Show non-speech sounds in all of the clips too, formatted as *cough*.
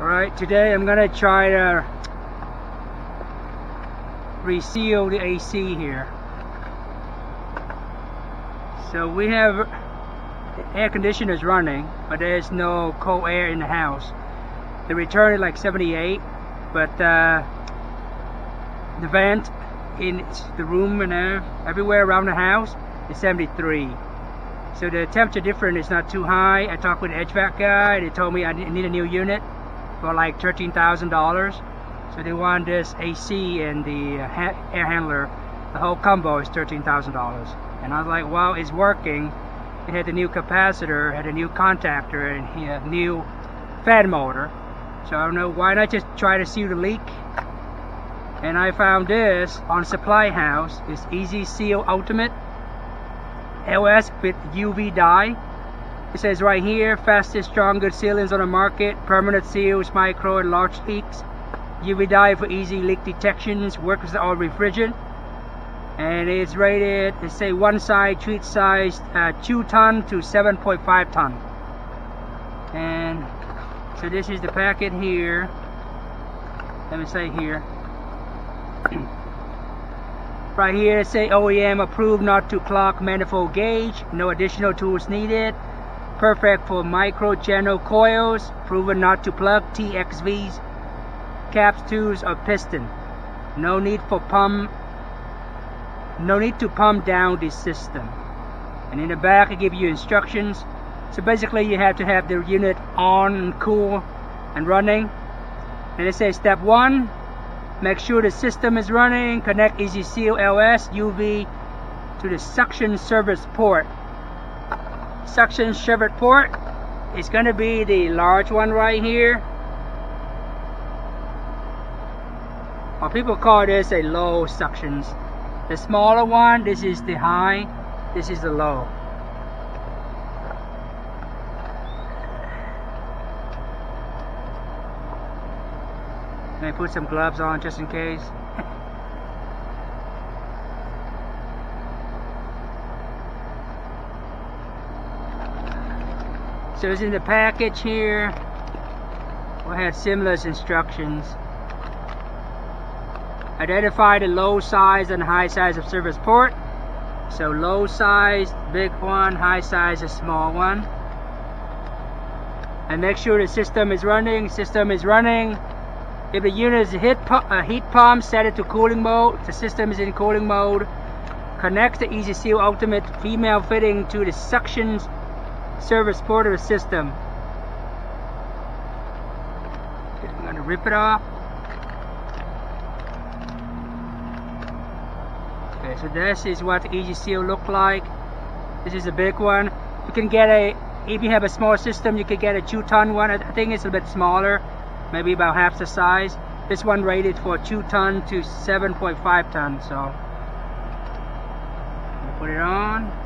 Alright, today I'm gonna try to reseal the AC here. So we have the air conditioners running, but there's no cold air in the house. The return is like 78, but uh, the vent in the room and uh, everywhere around the house is 73. So the temperature difference is not too high. I talked with the HVAC guy. They told me I need a new unit for like $13,000. So they want this AC and the uh, air handler. The whole combo is $13,000. And I was like, well, it's working. It had the new capacitor, had a new contactor, and a new fan motor. So I don't know, why not just try to seal the leak? And I found this on Supply House. It's EasySeal Ultimate LS with UV dye. It says right here, fastest, strongest sealants on the market, permanent seals, micro and large leaks. UV dye for easy leak detections, works with all refrigerant. And it's rated, they say one side, treat size, uh, 2 ton to 7.5 ton. And so this is the packet here. Let me say here. *clears throat* right here say OEM approved not to clog manifold gauge no additional tools needed perfect for micro channel coils proven not to plug TXVs cap tubes or piston no need for pump no need to pump down the system and in the back I give you instructions so basically you have to have the unit on and cool and running and it says step one Make sure the system is running. Connect EasySeal LS UV to the suction service port. Suction service port is going to be the large one right here. Or people call this a low suctions. The smaller one, this is the high, this is the low. Can I put some gloves on just in case? *laughs* so it's in the package here. We have similar instructions. Identify the low size and high size of service port. So low size, big one, high size, a small one. And make sure the system is running, system is running. If the unit is heat, uh, heat pump, set it to cooling mode. The system is in cooling mode. Connect the EasySeal Ultimate female fitting to the suction service the system. I'm going to rip it off. Okay, so this is what the Seal look like. This is a big one. You can get a, if you have a small system, you could get a two ton one. I think it's a bit smaller maybe about half the size. This one rated for 2 ton to 7.5 ton, so put it on.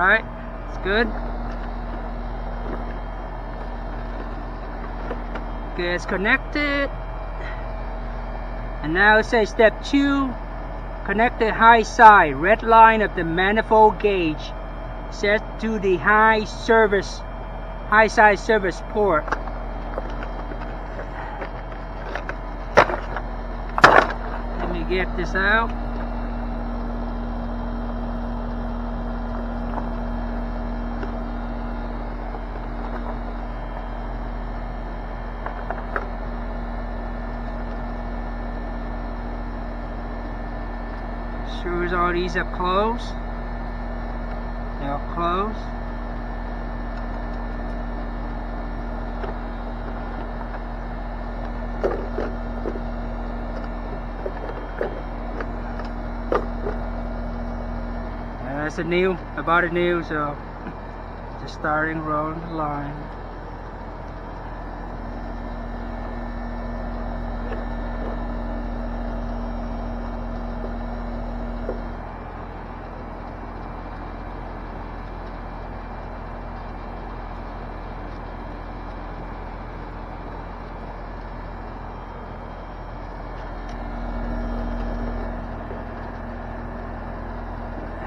Alright, it's good. Okay, it's connected. And now it says step two, connect the high side, red line of the manifold gauge set to the high service, high side service port. Let me get this out. Screws all these up close. They're close. that's a new, bought it new, so *laughs* just starting the line.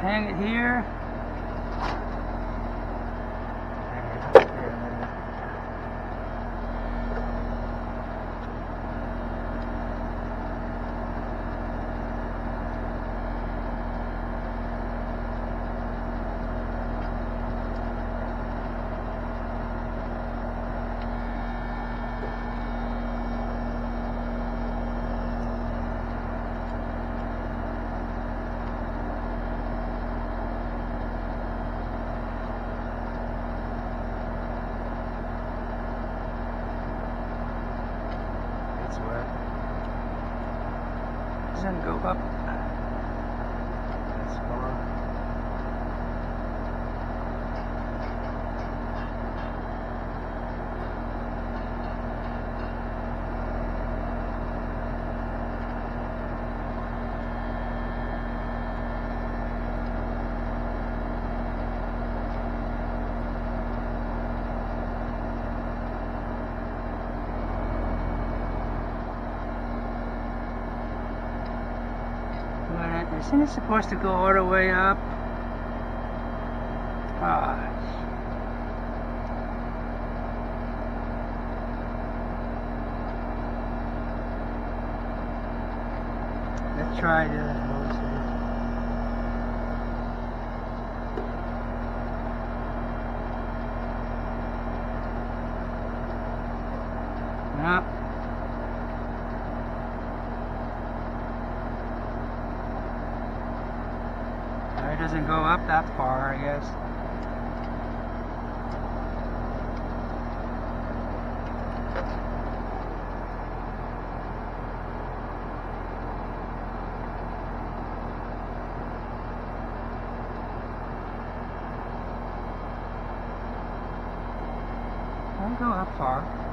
Hang it here. Doesn't go up. It's far. But isn't it supposed to go all the way up? Gosh. Let's try to. No. It doesn't go up that far, I guess. Don't go up far.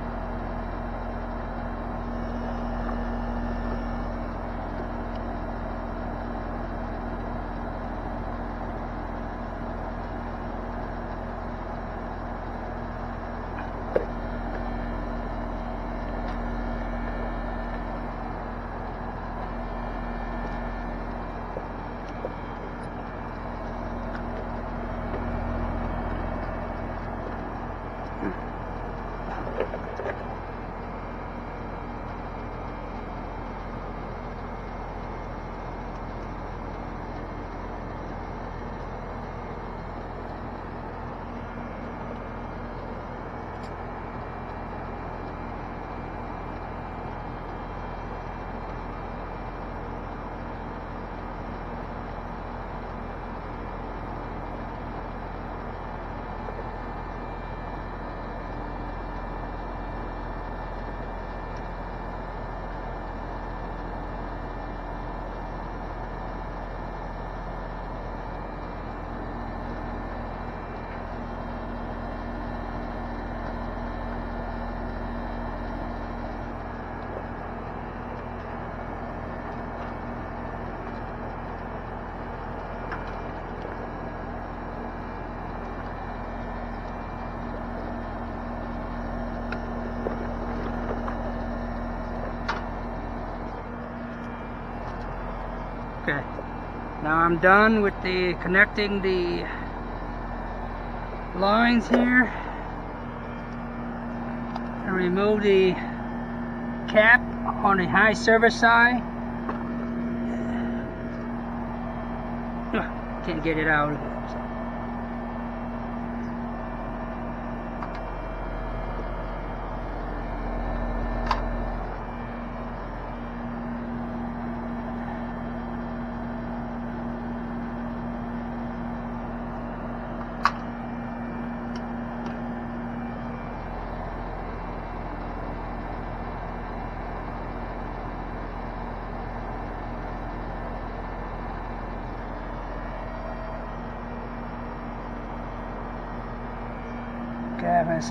Okay. Now I'm done with the connecting the lines here. I remove the cap on the high service side. *sighs* Can't get it out. Cap has